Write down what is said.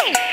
Bye.